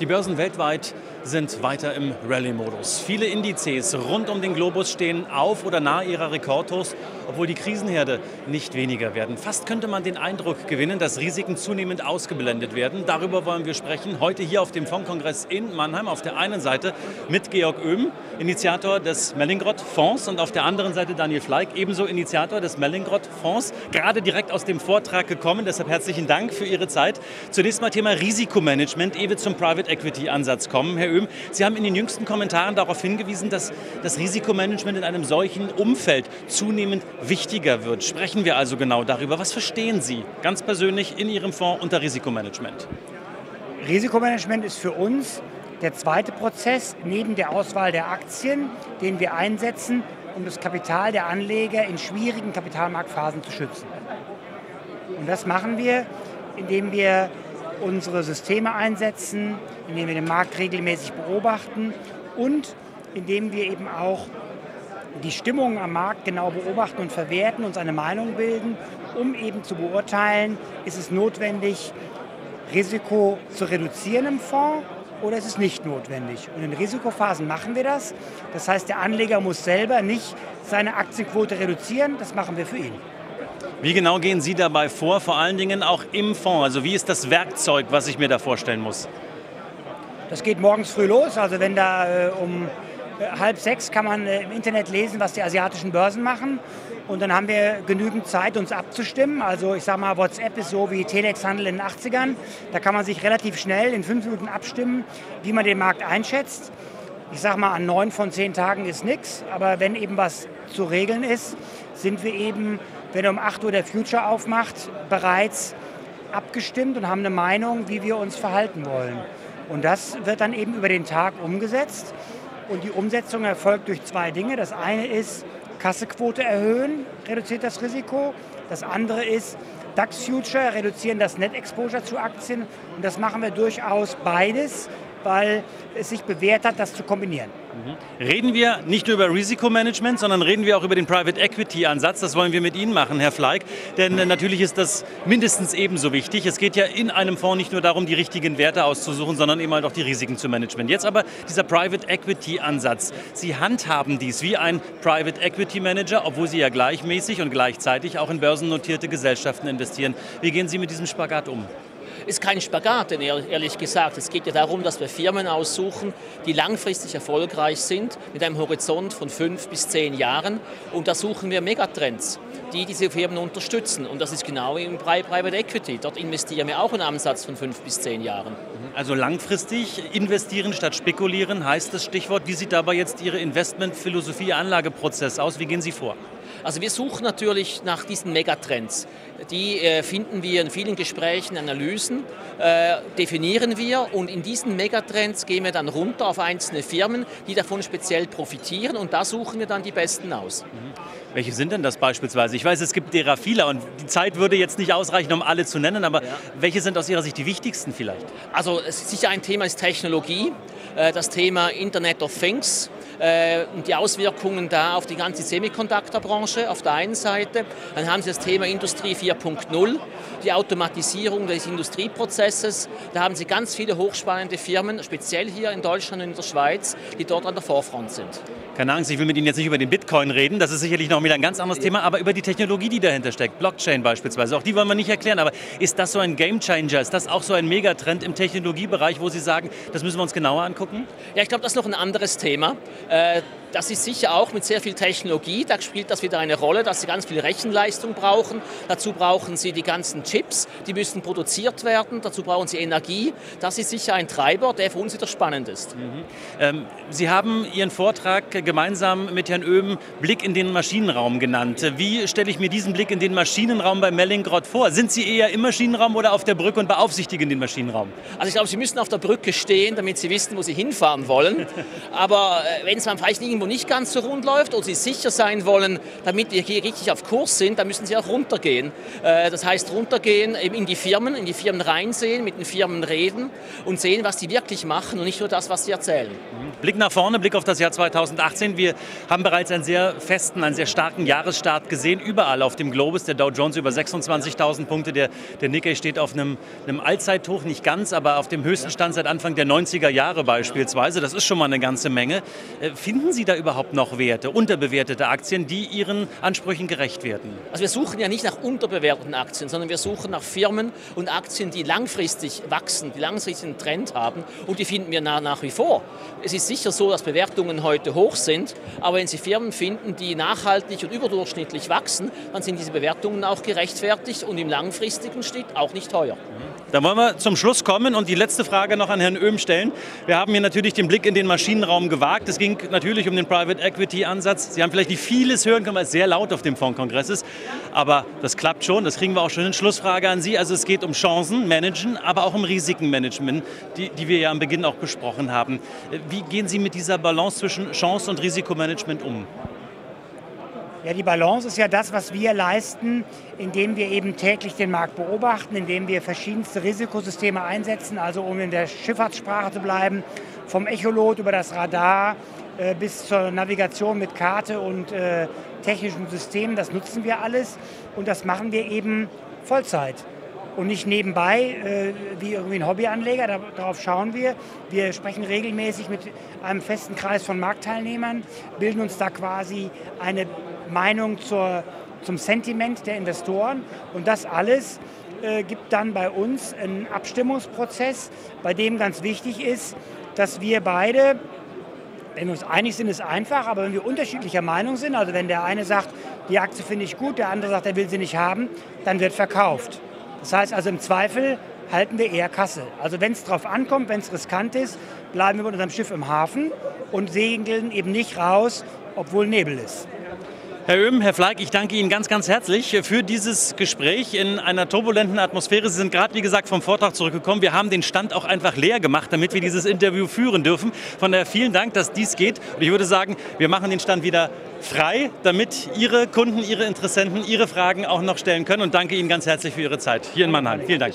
Die Börsen weltweit sind weiter im Rallye-Modus. Viele Indizes rund um den Globus stehen auf oder nahe ihrer Rekordhochs, obwohl die Krisenherde nicht weniger werden. Fast könnte man den Eindruck gewinnen, dass Risiken zunehmend ausgeblendet werden. Darüber wollen wir sprechen. Heute hier auf dem Fondskongress in Mannheim. Auf der einen Seite mit Georg Oehm, Initiator des Mellingrott-Fonds und auf der anderen Seite Daniel Fleig, ebenso Initiator des Mellingrott-Fonds. Gerade direkt aus dem Vortrag gekommen. Deshalb herzlichen Dank für Ihre Zeit. Zunächst mal Thema Risikomanagement, wir zum Private Equity Ansatz kommen. Herr Böhm. Sie haben in den jüngsten Kommentaren darauf hingewiesen, dass das Risikomanagement in einem solchen Umfeld zunehmend wichtiger wird. Sprechen wir also genau darüber. Was verstehen Sie ganz persönlich in Ihrem Fonds unter Risikomanagement? Risikomanagement ist für uns der zweite Prozess neben der Auswahl der Aktien, den wir einsetzen, um das Kapital der Anleger in schwierigen Kapitalmarktphasen zu schützen. Und das machen wir, indem wir unsere Systeme einsetzen, indem wir den Markt regelmäßig beobachten und indem wir eben auch die Stimmung am Markt genau beobachten und verwerten, uns eine Meinung bilden, um eben zu beurteilen, ist es notwendig, Risiko zu reduzieren im Fonds oder ist es nicht notwendig. Und in Risikophasen machen wir das. Das heißt, der Anleger muss selber nicht seine Aktienquote reduzieren, das machen wir für ihn. Wie genau gehen Sie dabei vor, vor allen Dingen auch im Fonds? Also wie ist das Werkzeug, was ich mir da vorstellen muss? Das geht morgens früh los. Also wenn da äh, um äh, halb sechs kann man äh, im Internet lesen, was die asiatischen Börsen machen. Und dann haben wir genügend Zeit, uns abzustimmen. Also ich sage mal, WhatsApp ist so wie Telex-Handel in den 80ern. Da kann man sich relativ schnell in fünf Minuten abstimmen, wie man den Markt einschätzt. Ich sage mal, an neun von zehn Tagen ist nichts. Aber wenn eben was zu regeln ist, sind wir eben wenn um 8 Uhr der Future aufmacht, bereits abgestimmt und haben eine Meinung, wie wir uns verhalten wollen. Und das wird dann eben über den Tag umgesetzt. Und die Umsetzung erfolgt durch zwei Dinge. Das eine ist Kassequote erhöhen, reduziert das Risiko. Das andere ist DAX Future, reduzieren das Net Exposure zu Aktien. Und das machen wir durchaus beides, weil es sich bewährt hat, das zu kombinieren. Reden wir nicht nur über Risikomanagement, sondern reden wir auch über den Private Equity Ansatz. Das wollen wir mit Ihnen machen, Herr Fleig. Denn äh, natürlich ist das mindestens ebenso wichtig. Es geht ja in einem Fonds nicht nur darum, die richtigen Werte auszusuchen, sondern eben halt auch die Risiken zu managen. Jetzt aber dieser Private Equity Ansatz. Sie handhaben dies wie ein Private Equity Manager, obwohl Sie ja gleichmäßig und gleichzeitig auch in börsennotierte Gesellschaften investieren. Wie gehen Sie mit diesem Spagat um? Ist kein Spagat, denn ehrlich gesagt, es geht ja darum, dass wir Firmen aussuchen, die langfristig erfolgreich sind, mit einem Horizont von fünf bis zehn Jahren. Und da suchen wir Megatrends, die diese Firmen unterstützen. Und das ist genau im Private Equity. Dort investieren wir auch einen Ansatz von fünf bis zehn Jahren. Also langfristig investieren statt spekulieren heißt das Stichwort. Wie sieht dabei jetzt Ihre Investmentphilosophie, Anlageprozess aus? Wie gehen Sie vor? Also wir suchen natürlich nach diesen Megatrends. Die äh, finden wir in vielen Gesprächen, Analysen, äh, definieren wir und in diesen Megatrends gehen wir dann runter auf einzelne Firmen, die davon speziell profitieren und da suchen wir dann die besten aus. Mhm. Welche sind denn das beispielsweise? Ich weiß, es gibt derer viele und die Zeit würde jetzt nicht ausreichen, um alle zu nennen, aber ja. welche sind aus Ihrer Sicht die wichtigsten vielleicht? Also sicher ein Thema ist Technologie, äh, das Thema Internet of Things äh, und die Auswirkungen da auf die ganze Semiconductor-Branche auf der einen Seite. Dann haben Sie das Thema Industrie 4.0, die Automatisierung des Industrieprozesses. Da haben Sie ganz viele hochspannende Firmen, speziell hier in Deutschland und in der Schweiz, die dort an der Vorfront sind. Keine Angst, ich will mit Ihnen jetzt nicht über den Bitcoin reden, das ist sicherlich noch wieder ein ganz anderes. Thema, aber über die Technologie, die dahinter steckt, Blockchain beispielsweise, auch die wollen wir nicht erklären, aber ist das so ein Gamechanger, ist das auch so ein Megatrend im Technologiebereich, wo Sie sagen, das müssen wir uns genauer angucken? Ja, ich glaube, das ist noch ein anderes Thema. Äh, das ist sicher auch mit sehr viel Technologie. Da spielt das wieder eine Rolle, dass sie ganz viel Rechenleistung brauchen. Dazu brauchen sie die ganzen Chips, die müssen produziert werden. Dazu brauchen sie Energie. Das ist sicher ein Treiber, der für uns wieder spannend ist. Mhm. Ähm, sie haben Ihren Vortrag gemeinsam mit Herrn Öben Blick in den Maschinenraum genannt. Wie stelle ich mir diesen Blick in den Maschinenraum bei Mellingrod vor? Sind Sie eher im Maschinenraum oder auf der Brücke und beaufsichtigen den Maschinenraum? Also ich glaube, Sie müssen auf der Brücke stehen, damit Sie wissen, wo Sie hinfahren wollen. Aber äh, wenn es man vielleicht nicht irgendwo nicht ganz so rund läuft oder Sie sicher sein wollen, damit wir hier richtig auf Kurs sind, dann müssen Sie auch runtergehen. Äh, das heißt, runtergehen in die Firmen, in die Firmen reinsehen, mit den Firmen reden und sehen, was die wirklich machen und nicht nur das, was sie erzählen. Blick nach vorne, Blick auf das Jahr 2018. Wir haben bereits einen sehr festen, einen sehr starken Jahresstart gesehen, überall auf dem Globus. Der Dow Jones über 26.000 Punkte, der, der Nikkei steht auf einem, einem Allzeithoch, nicht ganz, aber auf dem höchsten Stand seit Anfang der 90er Jahre beispielsweise. Das ist schon mal eine ganze Menge. Äh, finden Sie da überhaupt noch Werte, unterbewertete Aktien, die Ihren Ansprüchen gerecht werden? Also wir suchen ja nicht nach unterbewerteten Aktien, sondern wir suchen nach Firmen und Aktien, die langfristig wachsen, die langfristig einen Trend haben und die finden wir nach, nach wie vor. Es ist sicher so, dass Bewertungen heute hoch sind, aber wenn Sie Firmen finden, die nachhaltig und überdurchschnittlich wachsen, dann sind diese Bewertungen auch gerechtfertigt und im langfristigen Schnitt auch nicht teuer. Dann wollen wir zum Schluss kommen und die letzte Frage noch an Herrn Öhm stellen. Wir haben hier natürlich den Blick in den Maschinenraum gewagt. Es ging natürlich um den Private Equity Ansatz. Sie haben vielleicht nicht vieles hören können, weil es sehr laut auf dem Fondkongress ist. Aber das klappt schon. Das kriegen wir auch schon in Schlussfrage an Sie. Also es geht um Chancen, Managen, aber auch um Risikenmanagement, die, die wir ja am Beginn auch besprochen haben. Wie gehen Sie mit dieser Balance zwischen Chance und Risikomanagement um? Ja, die Balance ist ja das, was wir leisten, indem wir eben täglich den Markt beobachten, indem wir verschiedenste Risikosysteme einsetzen, also um in der Schifffahrtssprache zu bleiben, vom Echolot über das Radar äh, bis zur Navigation mit Karte und äh, technischen Systemen. Das nutzen wir alles und das machen wir eben Vollzeit und nicht nebenbei äh, wie irgendwie ein Hobbyanleger. Da, darauf schauen wir. Wir sprechen regelmäßig mit einem festen Kreis von Marktteilnehmern, bilden uns da quasi eine Meinung zur, zum Sentiment der Investoren. Und das alles äh, gibt dann bei uns einen Abstimmungsprozess, bei dem ganz wichtig ist, dass wir beide, wenn wir uns einig sind, ist einfach, aber wenn wir unterschiedlicher Meinung sind, also wenn der eine sagt, die Aktie finde ich gut, der andere sagt, er will sie nicht haben, dann wird verkauft. Das heißt also im Zweifel halten wir eher Kasse. Also wenn es darauf ankommt, wenn es riskant ist, bleiben wir mit unserem Schiff im Hafen und segeln eben nicht raus, obwohl Nebel ist. Herr Öhm, Herr Fleig, ich danke Ihnen ganz, ganz herzlich für dieses Gespräch in einer turbulenten Atmosphäre. Sie sind gerade, wie gesagt, vom Vortrag zurückgekommen. Wir haben den Stand auch einfach leer gemacht, damit wir dieses Interview führen dürfen. Von daher vielen Dank, dass dies geht. Und ich würde sagen, wir machen den Stand wieder frei, damit Ihre Kunden, Ihre Interessenten Ihre Fragen auch noch stellen können. Und danke Ihnen ganz herzlich für Ihre Zeit hier in Mannheim. Vielen Dank.